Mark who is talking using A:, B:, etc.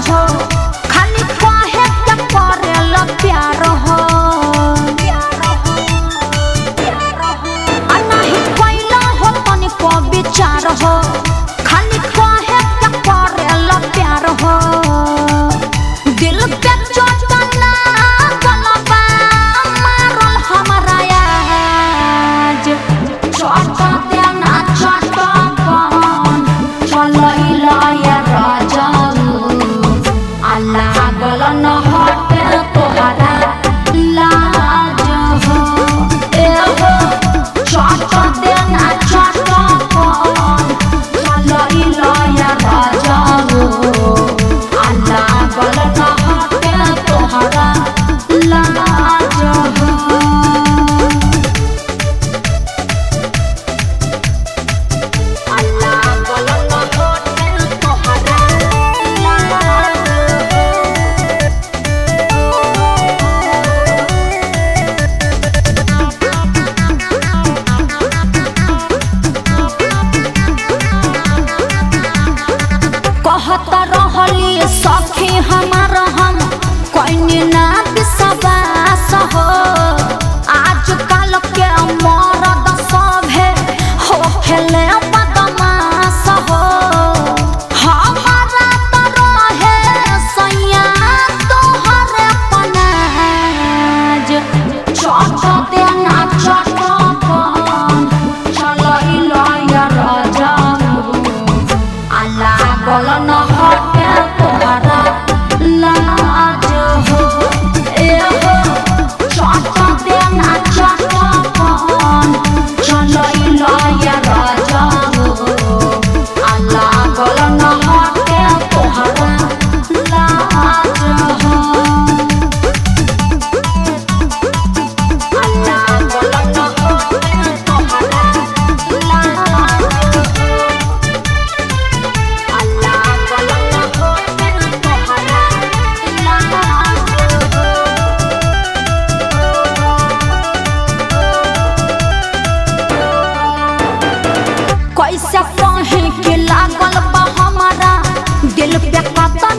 A: 小 নহটে তোহারা লাজ হয় कहत रहली, सखी हमार हम। कोई ना विश्वास हो। आज कल के मरद सब हो खेले बदमाश हो। 阿拉。पापा